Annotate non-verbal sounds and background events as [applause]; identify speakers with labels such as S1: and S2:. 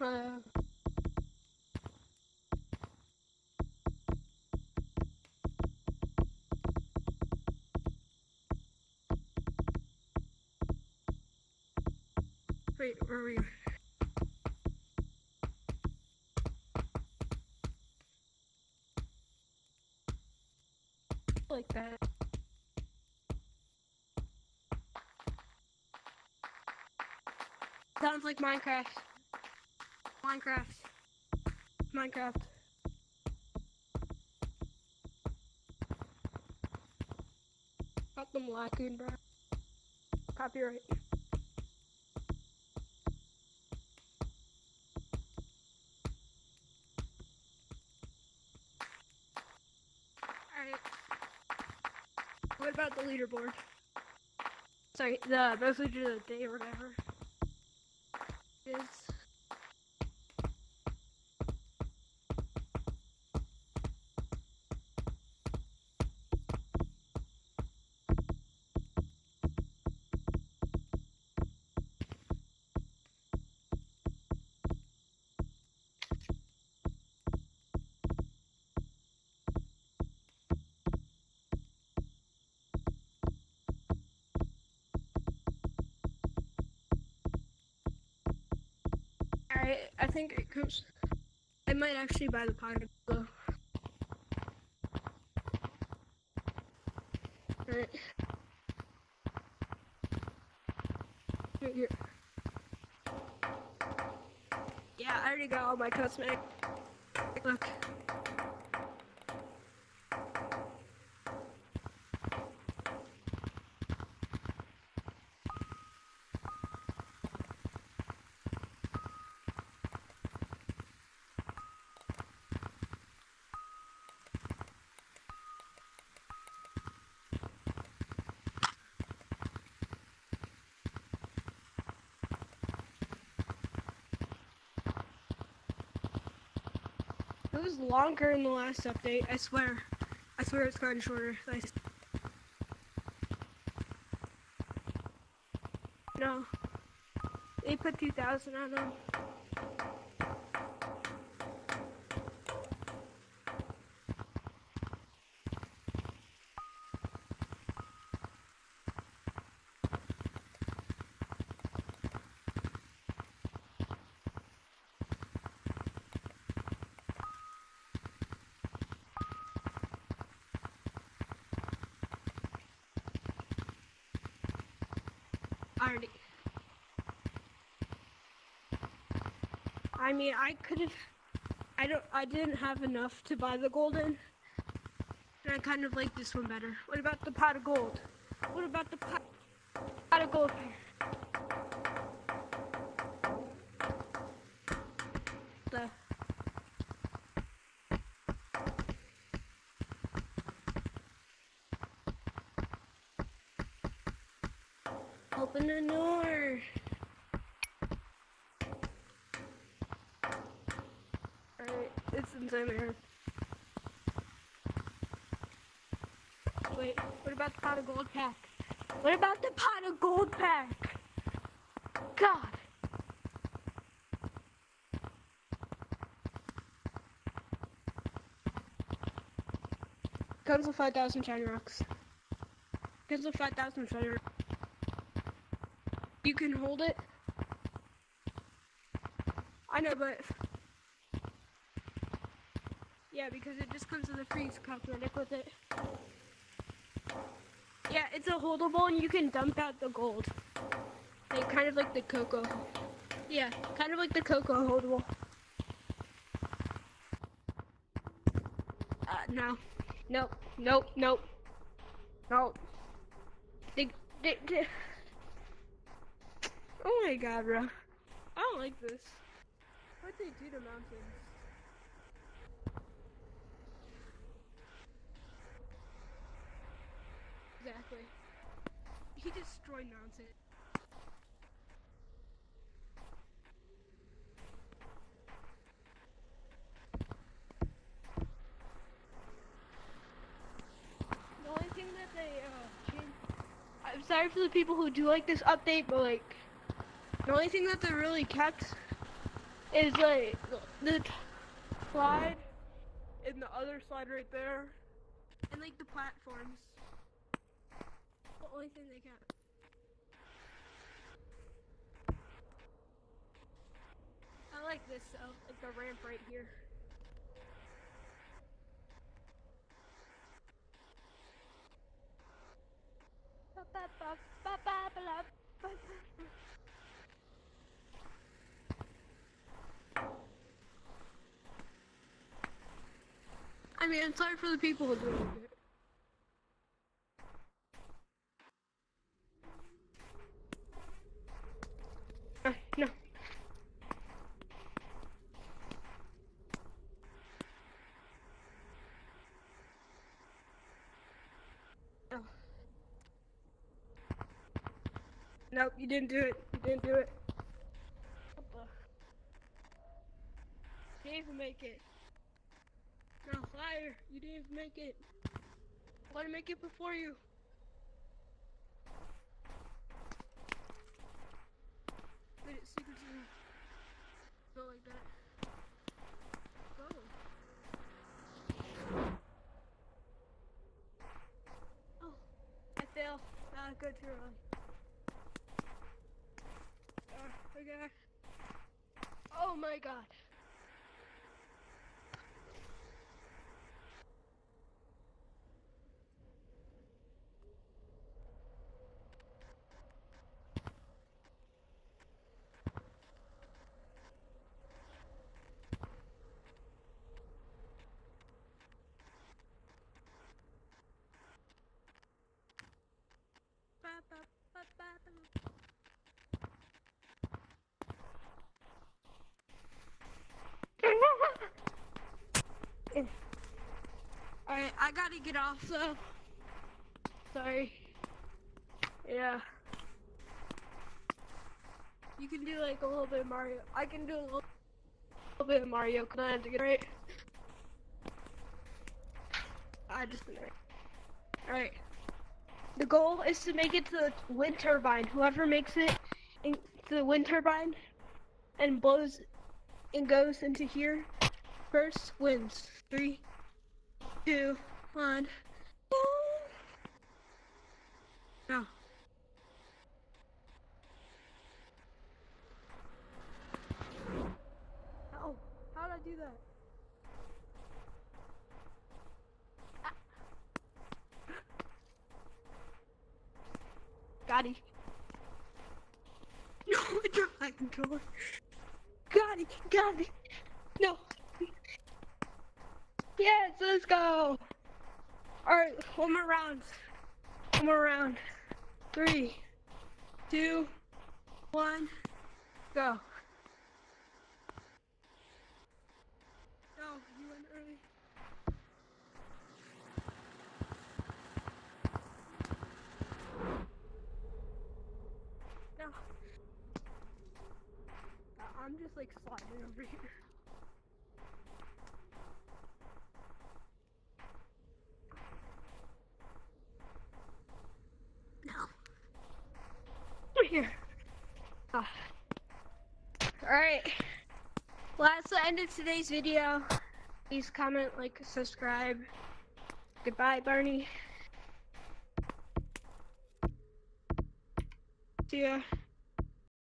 S1: Wait, where are we? Like that. Sounds like Minecraft. Minecraft. Minecraft. Got them lacking, bro. Copyright. Alright. What about the leaderboard? Sorry, the message of the day or whatever. Is Alright, I think it comes. I might actually buy the pocket though. Alright. Here, here. Yeah, I already got all my cosmetic. Look. It was longer in the last update, I swear. I swear it's of shorter. No. They put 2,000 on them. Already. I mean, I could have. I don't. I didn't have enough to buy the golden, and I kind of like this one better. What about the pot of gold? What about the pot, pot of gold? The. Open the door. Alright, it's inside there. Wait, what about the pot of gold pack? What about the pot of gold pack? God. Comes with 5,000 shiny rocks. Comes with 5,000 shiny rocks. You can hold it. I know, but yeah, because it just comes with a freeze cosmetic with it. Yeah, it's a holdable, and you can dump out the gold. Like kind of like the cocoa. Yeah, kind of like the cocoa holdable. Uh, no, nope, nope, nope, nope. They, they, they. Oh my god, bro. I don't like this. What'd they do to mountains? Exactly. He destroyed mountain. The only thing that they uh, changed. I'm sorry for the people who do like this update, but like, the only thing that they really kept is like the slide and the other slide right there, and like the platforms. Only thing they got. I like this though, like the ramp right here. I mean, I'm sorry for the people who do it. Nope, you didn't do it. You didn't do it. You didn't even make it. No, fire! You didn't even make it. I want to make it before you. Wait, it's secret zone. Go like that. Go. Oh, I fail. Ah, go too early. Ah, okay. Oh my god. I gotta get off though. Sorry. Yeah. You can do like a little bit of Mario. I can do a little, little bit of Mario because I have to get right. I just Alright. The goal is to make it to the wind turbine. Whoever makes it into the wind turbine and blows and goes into here first wins. Three, two, one. Go. Oh, how did I do that? Ah. Got it. [laughs] No, I dropped my controller. Got it, got it. No. Yes, let's go. Alright, one more round. One more round. Three, two, one, go. I'm just like sliding over here. No. Over here. Ah. Alright. Well, that's the end of today's video. Please comment, like, subscribe. Goodbye, Barney. See ya.